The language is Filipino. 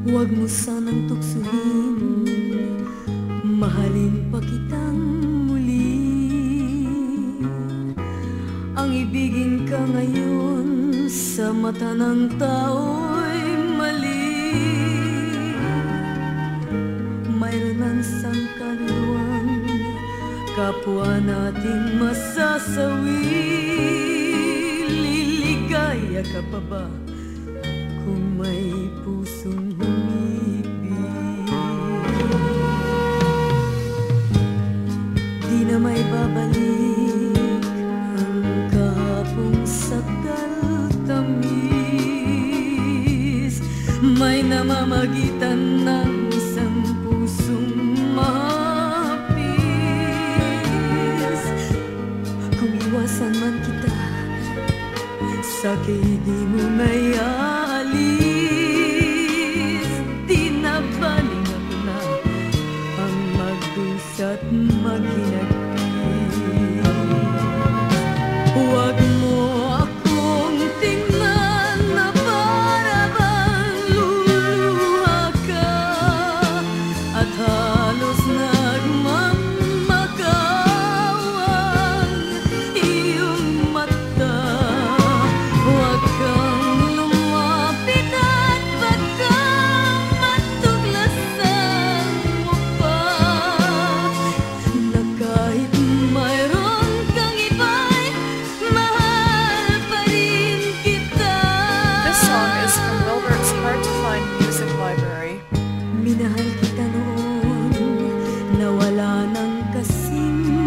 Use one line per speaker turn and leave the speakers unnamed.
Huwag mo sanang tuksuhin. Mahalin pa kitang muli. Ang ibigin ka ngayon Sa mata ng tao'y mali. Mayroon ang sangkaliwang Kapwa nating masasawi. Liligaya ka pa ba may na namamagitan ng isang pusong mahapis Kung iwasan man kita Sakay di mo alis máquina ng kasing